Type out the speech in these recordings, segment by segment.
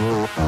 blaze.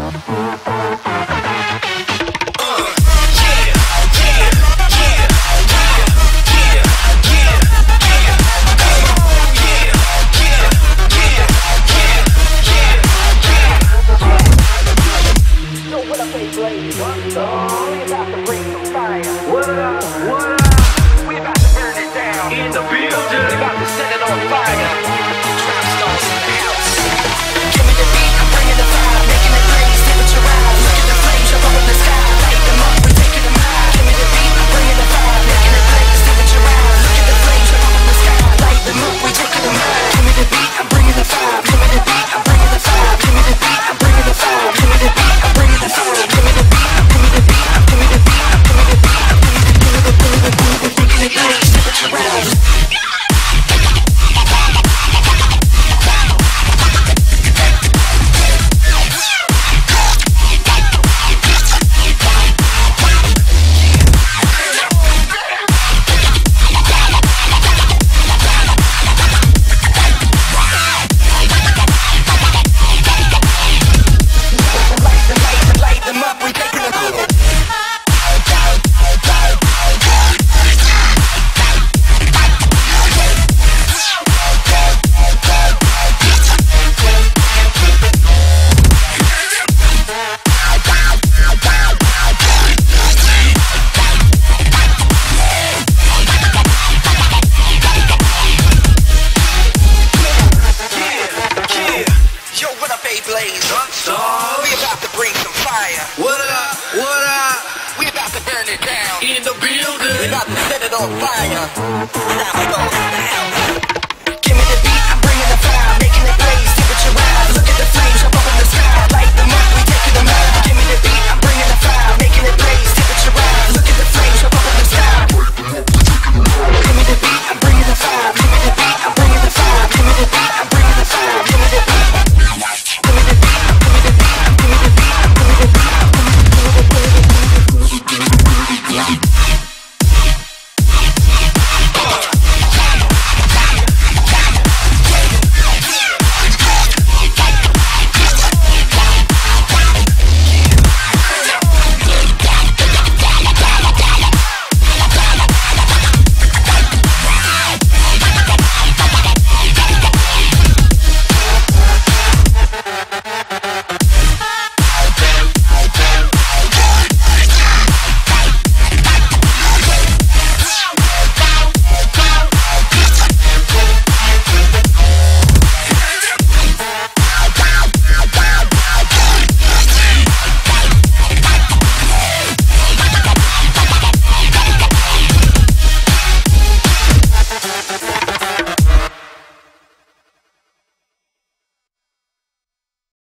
Fire. Now we go down.